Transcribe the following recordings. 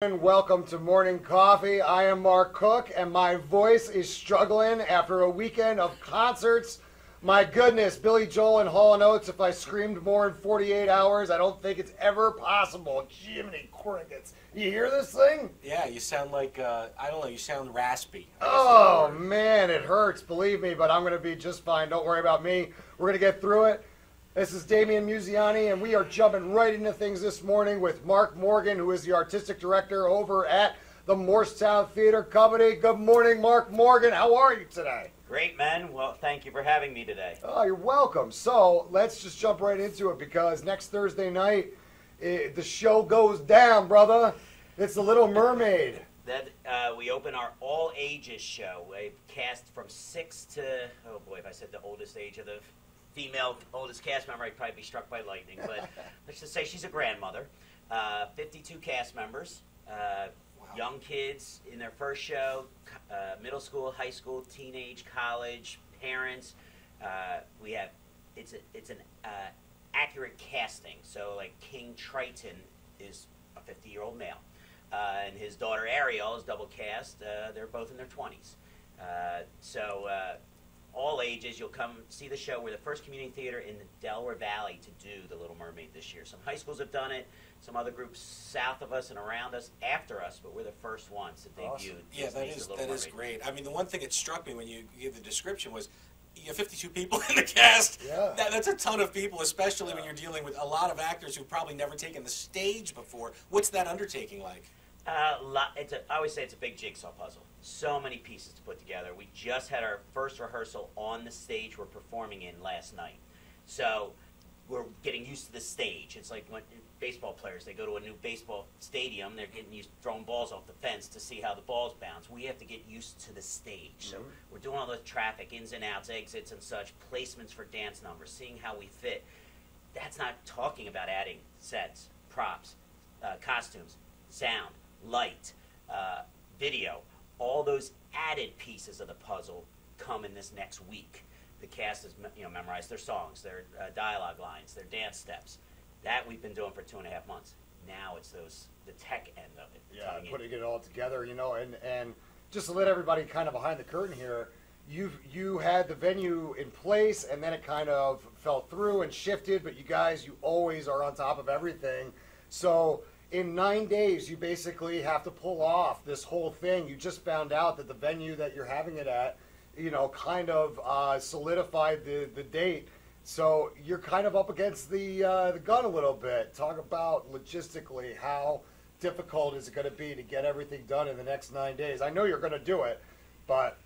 And welcome to Morning Coffee. I am Mark Cook, and my voice is struggling after a weekend of concerts. My goodness, Billy Joel and Hall & Oates, if I screamed more in 48 hours, I don't think it's ever possible. Jiminy crickets. You hear this thing? Yeah, you sound like, uh, I don't know, you sound raspy. Oh, man, it hurts, believe me, but I'm going to be just fine. Don't worry about me. We're going to get through it. This is Damian Muziani, and we are jumping right into things this morning with Mark Morgan, who is the artistic director over at the Moorestown Theater Company. Good morning, Mark Morgan. How are you today? Great, man. Well, thank you for having me today. Oh, you're welcome. So let's just jump right into it because next Thursday night, it, the show goes down, brother. It's The Little Mermaid. That uh, we open our all ages show. We cast from six to oh boy, if I said the oldest age of the female oldest cast member, I'd probably be struck by lightning. But let's just say she's a grandmother. Uh, 52 cast members, uh, young kids in their first show, uh, middle school, high school, teenage, college, parents. Uh, we have it's a, it's an uh, accurate casting. So like King Triton is a 50 year old male, uh, and his daughter Ariel is double cast. Uh, they're both in their 20s. Uh, so uh, all ages. You'll come see the show. We're the first community theater in the Delaware Valley to do The Little Mermaid this year. Some high schools have done it, some other groups south of us and around us after us, but we're the first ones to debut. Awesome. Yeah, that Disney's is The Little that is great. I mean, the one thing that struck me when you gave the description was you have 52 people in the cast. Yeah. That, that's a ton of people, especially when you're dealing with a lot of actors who've probably never taken the stage before. What's that undertaking like? Uh, it's a, I always say it's a big jigsaw puzzle. So many pieces to put together. We just had our first rehearsal on the stage we're performing in last night. So we're getting used to the stage. It's like when baseball players, they go to a new baseball stadium, they're getting used throwing balls off the fence to see how the balls bounce. We have to get used to the stage. So Mhm. we're doing all the traffic, ins and outs, exits and such, placements for dance numbers, seeing how we fit. That's not talking about adding sets, props, uh, costumes, sound, light, uh, video. All those added pieces of the puzzle come in this next week. The cast has you know memorized their songs, their uh, dialogue lines, their dance steps. That we've been doing for two and a half months. Now it's those the tech end of it. Yeah, coming in. putting it all together, you know, and and just to let everybody kind of behind the curtain here, you you had the venue in place, and then it kind of fell through and shifted. But you guys, you always are on top of everything. So in nine days, you basically have to pull off this whole thing. You just found out that the venue that you're having it at, you know, kind of uh, solidified the the date. So you're kind of up against the uh, the gun a little bit. Talk about logistically how difficult is it going to be to get everything done in the next nine days? I know you're going to do it, but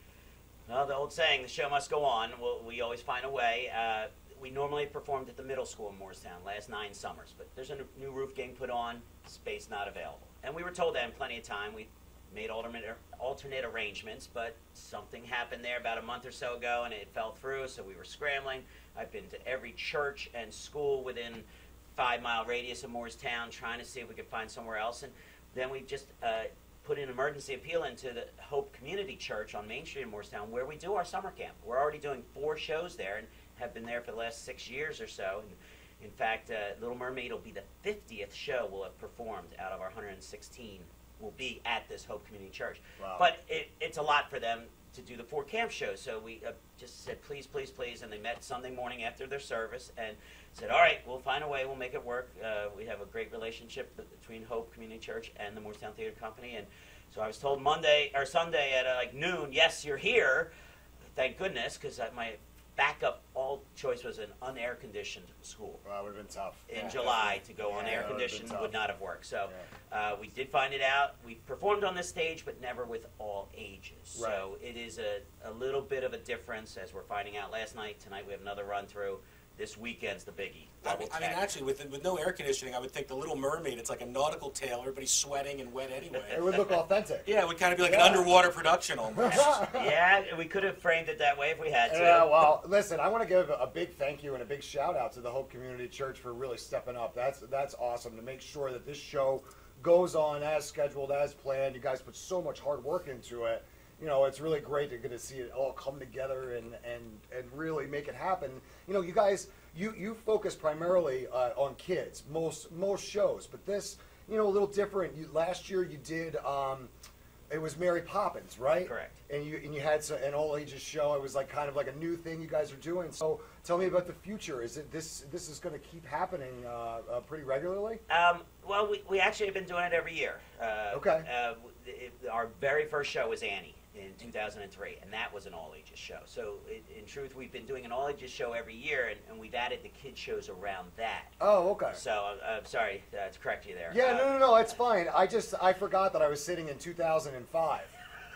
Well, the old saying, the show must go on. We'll, we always find a way. Uh, we normally performed at the middle school in Moorestown last nine summers, but there's a new roof getting put on, space not available. And we were told that in plenty of time. We made alternate, alternate arrangements, but something happened there about a month or so ago and it fell through, so we were scrambling. I've been to every church and school within five mile radius of Moorestown trying to see if we could find somewhere else. And then we just uh, put an emergency appeal into the Hope Community Church on Main Street in Moorestown, where we do our summer camp. We're already doing four shows there and have been there for the last six years or so. And in fact, uh, Little Mermaid will be the 50th show we'll have performed out of our 116 will be at this Hope Community Church. Wow. But it, it's a lot for them to do the four camp shows. So we uh, just said, please, please, please. And they met Sunday morning after their service and said, all right, we'll find a way. We'll make it work. Uh, we have a great relationship between Hope Community Church and the Moorestown Theater Company. And so I was told Monday or Sunday at uh, like noon, yes, you're here. Thank goodness, because my backup all choice was an unair conditioned school well, it would have been tough. in Yeah, July to go on Yeah, air that would've been conditioned would not have worked. So uh, we did find it out. We performed on this stage, but never with all ages. So it is a, a little bit of a difference as we're finding out last night. Tonight we have another run through. This weekend's the biggie. I mean, I mean, actually, with with no air conditioning, I would think the Little Mermaid. It's like a nautical tale. Everybody's sweating and wet anyway. It would look authentic. yeah, it would kind of be like Yeah. an underwater production almost. yeah, we could have framed it that way if we had to. Yeah, well, listen, I want to give a big thank you and a big shout out to the Hope Community Church for really stepping up. That's that's awesome to make sure that this show goes on as scheduled, as planned. You guys put so much hard work into it. You know, it's really great to get to see it all come together and and and really make it happen. You know, you guys, you you focus primarily uh, on kids most most shows, but this you know a little different. You, last year you did. Um, it was Mary Poppins, right? Correct. And you and you had so, an all ages show. It was like kind of like a new thing you guys are doing. So tell me about the future. Is it this this is going to keep happening uh, uh, pretty regularly? Um, well, we, we actually have been doing it every year. Uh, Okay. Uh, it, our very first show was Annie in 2003, and that was an all ages show. So, it, in truth, we've been doing an all ages show every year, and, and we've added the kid shows around that. Oh, okay. So, uh, I'm sorry uh, to correct you there. Yeah, Uh, no, no, no, it's fine. I just I forgot that I was sitting in 2005.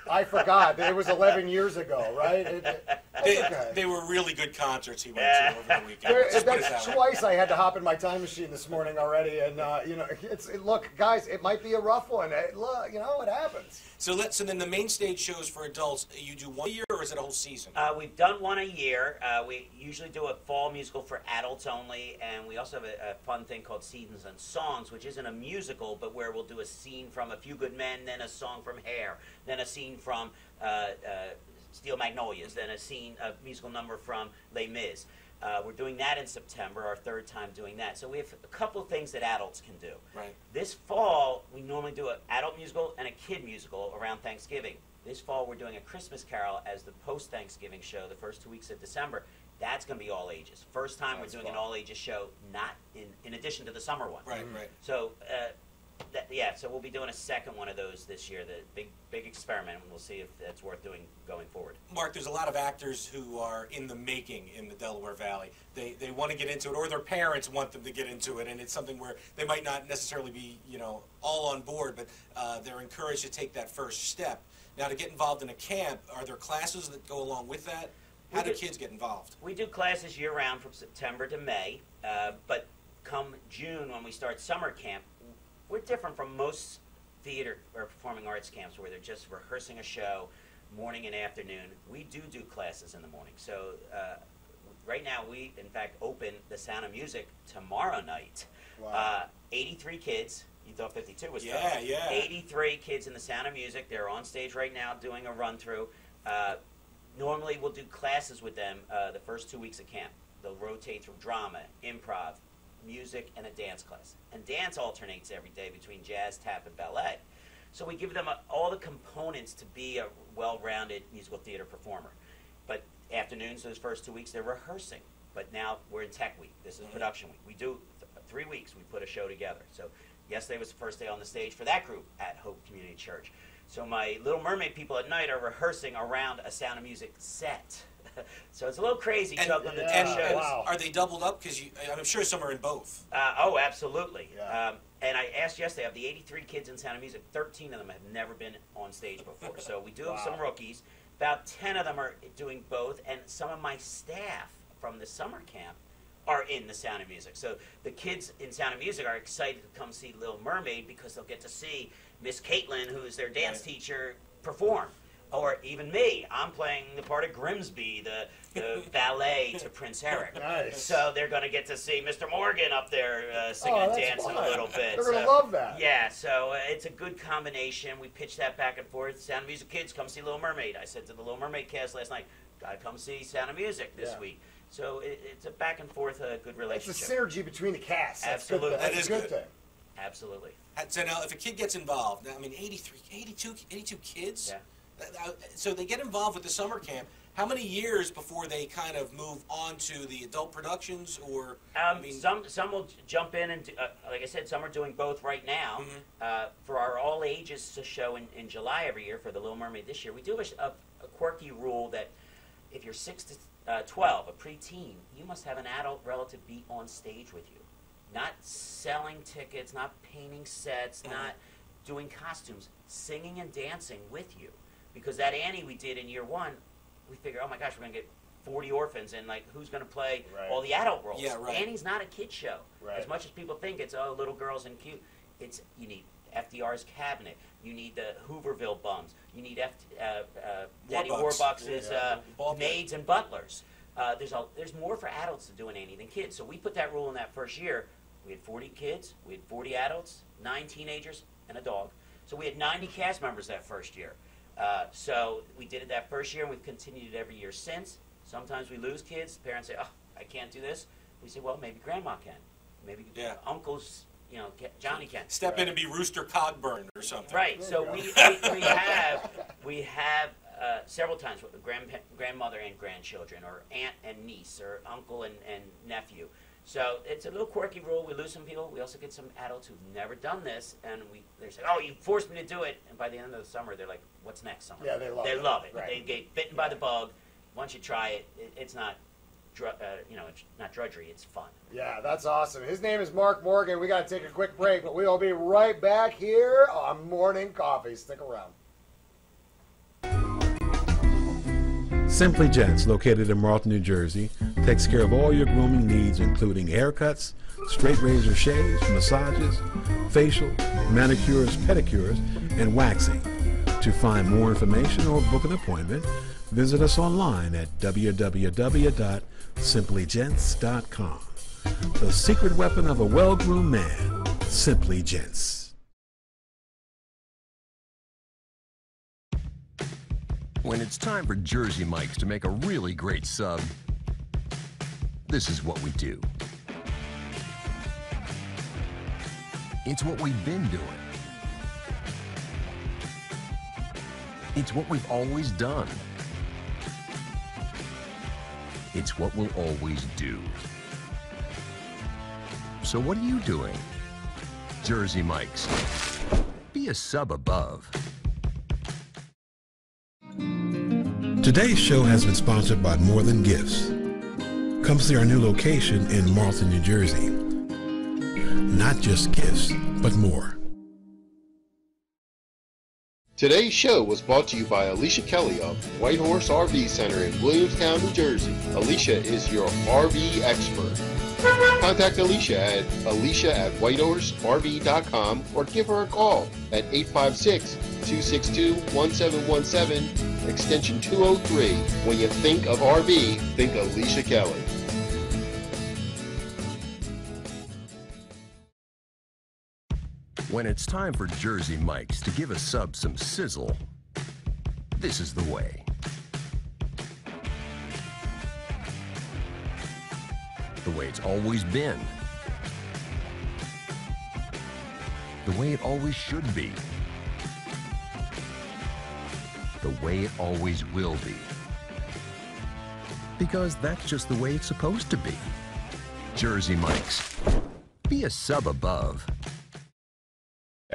I forgot that it was 11 years ago, right? It, it- They, okay. they were really good concerts he went to over the weekend. There, Just put it that's twice I had to hop in my time machine this morning already, and uh, you know, it's it, look, guys, it might be a rough one. It, look, you know, it happens. So let's. so then the main stage shows for adults. You do one a year or is it a whole season? Uh, we've done one a year. Uh, we usually do a fall musical for adults only, and we also have a, a fun thing called Seasons and Songs, which isn't a musical, but where we'll do a scene from A Few Good Men, then a song from Hair, then a scene from uh, uh, Steel Magnolias, then a scene, a musical number from Les Mis. Uh, we're doing that in September, our third time doing that. So we have a couple of things that adults can do. Right. This fall, we normally do an adult musical and a kid musical around Thanksgiving. This fall, we're doing a Christmas Carol as the post Thanksgiving show the first two weeks of December. That's going to be all ages. First time That's we're doing fun. an all ages show, not in, in addition to the summer one. Right, right. So, uh, that, yeah, so we'll be doing a second one of those this year, the big big experiment, and we'll see if that's worth doing going forward. Mark, there's a lot of actors who are in the making in the Delaware Valley. They they want to get into it, or their parents want them to get into it, and it's something where they might not necessarily be, you know, all on board, but uh, they're encouraged to take that first step. Now, to get involved in a camp, are there classes that go along with that? How do do- kids get involved? We do classes year round from September to May, uh, but come June when we start summer camp, we're different from most theater or performing arts camps where they're just rehearsing a show morning and afternoon. We do do classes in the morning. So uh, right now we in fact open the Sound of Music tomorrow night. Wow. Uh, 83 kids. You thought 52 was Yeah, tough. yeah. 83 kids in the Sound of Music. They're on stage right now doing a run through. Uh, normally we'll do classes with them uh, the first two weeks of camp. They'll rotate through drama, improv, music, and a dance class. And dance alternates every day between jazz, tap, and ballet. So we give them uh all the components to be a well-rounded musical theater performer. But afternoons, those first two weeks, they're rehearsing. But now we're in tech week. This is Mhm. production week. We do th- three weeks. We put a show together. So yesterday was the first day on the stage for that group at Hope Community Church. So my Little Mermaid people at night are rehearsing around a Sound of Music set. so it's a little crazy And, juggling the Yeah, two shows. and wow. are they doubled up? Because I'm sure some are in both. Uh, oh, absolutely. Yeah. Um, and I asked yesterday, of the 83 kids in Sound of Music, 13 of them have never been on stage before. So we do have some rookies. About 10 of them are doing both, and some of my staff from the summer camp are in the Sound of Music. So the kids in Sound of Music are excited to come see Little Mermaid because they'll get to see Miss Caitlin, who is their dance Right. teacher, perform. Or even me, I'm playing the part of Grimsby, the, the valet to Prince Eric. Nice. So they're going to get to see Mr. Morgan up there uh, singing Oh, and dancing fun. a little bit. They're gonna love that. Yeah, so uh, it's a good combination. We pitch that back and forth. Sound of Music kids, come see Little Mermaid. I said to the Little Mermaid cast last night, gotta come see Sound of Music this Yeah. week. So it, it's a back and forth, uh, good It's relationship. the synergy between the cast. That's Absolutely. Good, that's a good, good. thing. Absolutely. So now, if a kid gets involved, I mean, 83, 82, 82 kids. Yeah. So they get involved with the summer camp. How many years before they kind of move on to the adult productions, or Um, I mean, some some will jump in and do, uh, like I said, some are doing both right now. Mhm. Uh, for our all ages show in, in July every year for the Little Mermaid this year, we do a, a, a quirky rule that if you're six to uh, twelve, a preteen, you must have an adult relative be on stage with you, not selling tickets, not painting sets, Mhm. not doing costumes, singing and dancing with you. Because that Annie we did in year one, we figured, oh my gosh, we're gonna get 40 orphans, and like, who's gonna play Right. all the adult roles? Yeah, right. Annie's not a kid show. Right. As much as people think it's oh little girls and cute, it's you need FDR's cabinet, you need the Hooverville bums, you need F, uh, uh, Daddy Warbucks. Warbucks' Yeah. uh, maids and butlers. Uh, there's a, there's more for adults to do in Annie than kids. So we put that rule in that first year. We had 40 kids, we had 40 adults, nine teenagers, and a dog. So we had 90 cast members that first year. Uh, so we did it that first year, and we've continued it every year since. Sometimes we lose kids. Parents say, "Oh, I can't do this." We say, "Well, maybe grandma can. Maybe Yeah. uncle's you know, Johnny can. Step in and be Rooster Cogburn or something. Right. So we, we, we have we have uh, several times with the grandpa- grandmother and grandchildren, or aunt and niece, or uncle and, and nephew. So it's a little quirky rule. We lose some people. We also get some adults who've never done this, and we they say, "Oh, you forced me to do it." And by the end of the summer, they're like, "What's next summer?" Yeah, they love they it. love it. Right. They get bitten by the bug. Once you try it, it it's not, dr- uh, you know, it's not drudgery. It's fun. Yeah, that's awesome. His name is Mark Morgan. We got to take a quick break, but we will be right back here on Morning Coffee. Stick around. Simply Gents, located in Marlton, New Jersey, takes care of all your grooming needs, including haircuts, straight razor shaves, massages, facial, manicures, pedicures, and waxing. To find more information or book an appointment, visit us online at www.simplygents.com. The secret weapon of a well-groomed man, Simply Gents. When it's time for Jersey Mike's to make a really great sub, this is what we do. It's what we've been doing. It's what we've always done. It's what we'll always do. So what are you doing? Jersey Mike's. Be a sub above. Today's show has been sponsored by More Than Gifts. Come see our new location in Marlton, New Jersey. Not just gifts, but more. Today's show was brought to you by Alicia Kelly of Whitehorse RV Center in Williamstown, New Jersey. Alicia is your RV expert. Contact Alicia at alicia at whitehorserv.com or give her a call at 856-262-1717, extension 203. When you think of RV, think Alicia Kelly. When it's time for Jersey Mike's to give a sub some sizzle, this is the way. The way it's always been. The way it always should be. The way it always will be. Because that's just the way it's supposed to be. Jersey Mike's. Be a sub above.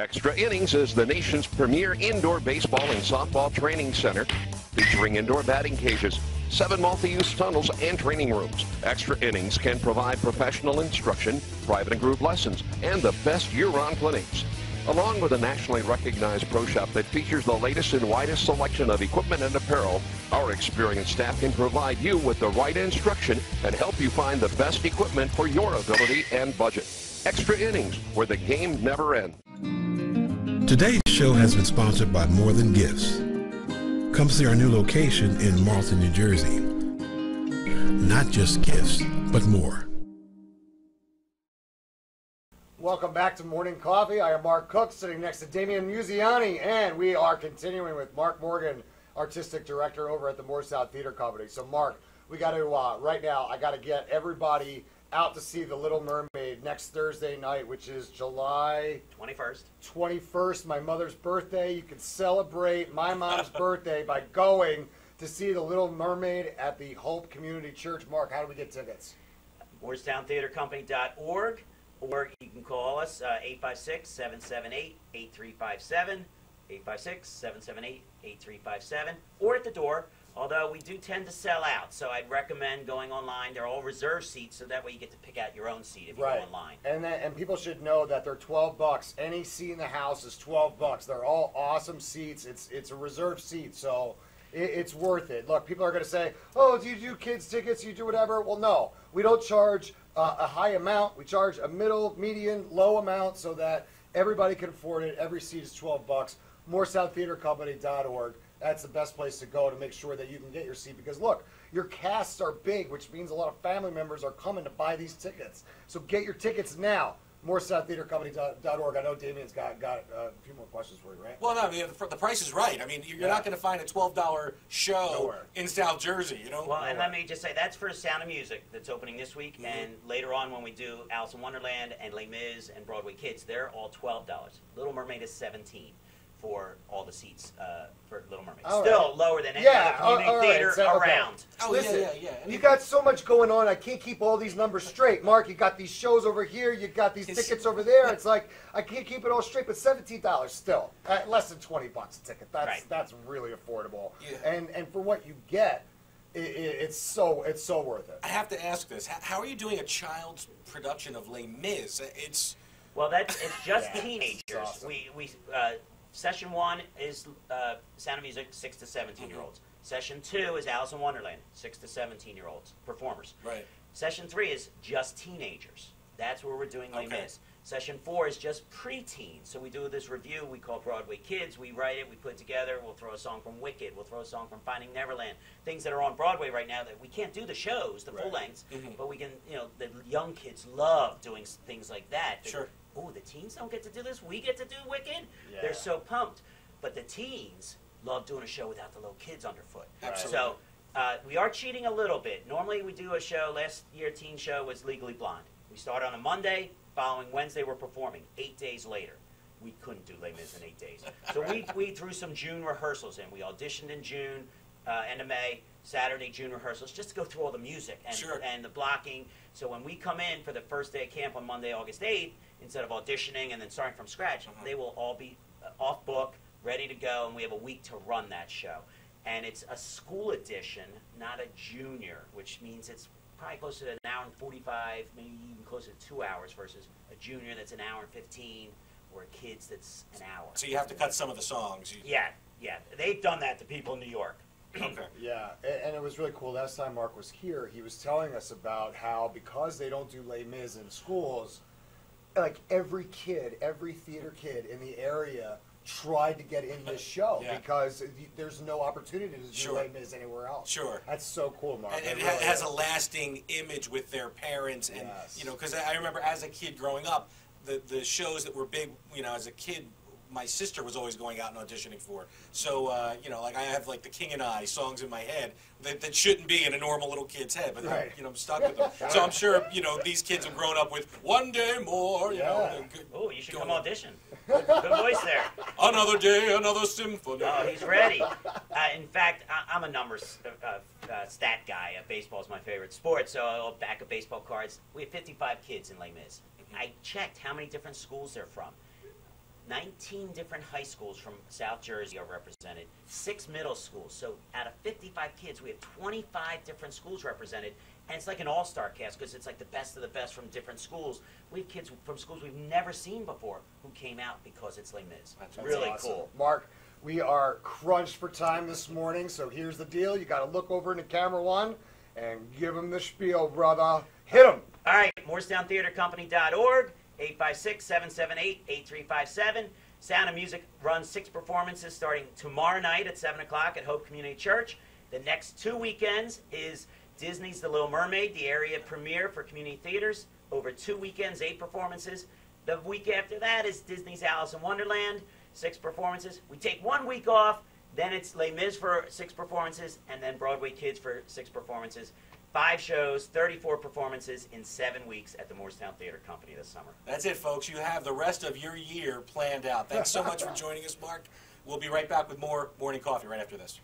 Extra Innings is the nation's premier indoor baseball and softball training center, featuring indoor batting cages, seven multi-use tunnels, and training rooms. Extra Innings can provide professional instruction, private and group lessons, and the best year-round clinics. Along with a nationally recognized pro shop that features the latest and widest selection of equipment and apparel, our experienced staff can provide you with the right instruction and help you find the best equipment for your ability and budget. Extra Innings, where the game never ends. Today's show has been sponsored by More Than Gifts. Come see our new location in Marlton, New Jersey. Not just gifts, but more. Welcome back to Morning Coffee. I am Mark Cook, sitting next to Damian Muziani, and we are continuing with Mark Morgan, artistic director over at the Moorestown Theater Company. So, Mark, we got to uh, right now. I got to get everybody out to see The Little Mermaid next Thursday night, which is July 21st. 21st, my mother's birthday. You can celebrate my mom's birthday by going to see The Little Mermaid at the Hope Community Church. Mark, how do we get tickets? MoorestownTheaterCompany.org, or you can call us uh, 856 778 8357, 856 778 8357, or at the door. Although we do tend to sell out, so I'd recommend going online. They're all reserved seats, so that way you get to pick out your own seat if you right. go online. And then, and people should know that they're 12 bucks. Any seat in the house is 12 bucks. They're all awesome seats. It's it's a reserved seat, so it, it's worth it. Look, people are going to say, "Oh, do you do kids tickets? You do whatever?" Well, no, we don't charge uh, a high amount. We charge a middle, median, low amount so that everybody can afford it. Every seat is 12 bucks. MoorestownTheaterCompany.org. That's the best place to go to make sure that you can get your seat because look, your casts are big, which means a lot of family members are coming to buy these tickets. So get your tickets now. MoorestownTheaterCompany.org. I know Damian's got got uh, a few more questions for you, right? Well, no, I mean, the the price is right. I mean, you're not going to find a twelve dollar show Nowhere. in South Jersey. You know. Well, and let me just say that's for Sound of Music that's opening this week, Mm-hmm. and later on when we do Alice in Wonderland and Les Mis and Broadway Kids, they're all twelve dollars. Little Mermaid is seventeen for all the seats uh, for Little Mermaid. All Still right. lower than any Yeah, other community all right, theater so- okay. around. oh Listen, yeah, yeah, yeah. You got so much going on. I can't keep all these numbers straight. Mark, you got these shows over here. You got these tickets over there. It's like I can't keep it all straight. But seventeen dollars still, at less than twenty bucks a ticket. That's Right. that's really affordable. Yeah. And and for what you get, it, it, it's so it's so worth it. I have to ask this: how, how are you doing a child's production of Les Mis? It's Well, that's it's just Yeah, teenagers. awesome. We we uh, session one is uh, Sound of Music, six to 17 year olds. Session two is Alice in Wonderland, six to seventeen year olds performers. right. Session three is just teenagers. That's where we're doing Les Okay. Mis. Session four is just preteens. So we do this review we call Broadway Kids. We write it, we put it together. We'll throw a song from Wicked. We'll throw a song from Finding Neverland. Things that are on Broadway right now that we can't do the shows, the full Right. lengths, Mhm. but we can. You know, the young kids love doing things like that. They- Sure. Oh, the teens don't get to do this. We get to do Wicked. Yeah. They're so pumped. But the teens love doing a show without the little kids underfoot. Absolutely. So uh, we are cheating a little bit. Normally, we do a show. Last year, teen show was Legally Blonde. We start on a Monday. Following Wednesday, we're performing. Eight days later, we couldn't do Les Mis in eight days. So we, we threw some June rehearsals in. We auditioned in June, uh, end of May, Saturday, June rehearsals, just to go through all the music and, Sure. and the blocking. So when we come in for the first day of camp on Monday, August 8th, instead of auditioning and then starting from scratch, Uh-huh. they will all be uh, off book, ready to go, and we have a week to run that show. And it's a school edition, not a junior, which means it's probably closer to an hour and 45, maybe even closer to two hours versus a junior that's an hour and 15 or a kid's that's an hour. So you have to cut some of the songs. You, Yeah, yeah. They've done that to people in New York. Okay. Yeah, a- and it was really cool. Last time Mark was here, he was telling us about how because they don't do Les Mis in schools, like every kid, every theater kid in the area tried to get in this show Yeah. because there's no opportunity to do Sure. Les Mis anywhere else. Sure. That's so cool, Mark. and, It and it really has is. a lasting image with their parents and Yes. you know because I remember as a kid growing up the the shows that were big you know as a kid my sister was always going out and auditioning for so uh, you know like I have like the King and I songs in my head that, that shouldn't be in a normal little kid's head but Right. you know I'm stuck with them so I'm sure you know these kids have grown up with one day more you know Yeah. and good- Oh, you should come on. audition. Good, good voice there. another day another symphony Oh, he's ready. Uh, in fact, I, I'm a numbers uh, uh, stat guy. Uh, baseball is my favorite sport, so I'll back of baseball cards. We have 55 kids in Les Mis. I checked how many different schools they're from. 19 different high schools from South Jersey are represented, six middle schools. So out of 55 kids, we have 25 different schools represented. And it's like an all star cast because it's like the best of the best from different schools. We have kids from schools we've never seen before who came out because it's Les Mis. That's really Awesome. cool. Mark, we are crunched for time this morning, so here's the deal. You got to look over into camera one and give them the spiel, brother. Hit them. All right, MoorestownTheaterCompany.org, 856-778-8357. Sound of Music runs six performances starting tomorrow night at 7 o'clock at Hope Community Church. The next two weekends is Disney's The Little Mermaid, the area premiere for community theaters. Over two weekends, eight performances. The week after that is Disney's Alice in Wonderland, six performances. We take one week off, then it's Les Mis for six performances, and then Broadway Kids for six performances. Five shows, 34 performances in seven weeks at the Moorestown Theater Company this summer. That's it, folks. You have the rest of your year planned out. Thanks so much for joining us, Mark. We'll be right back with more morning coffee right after this.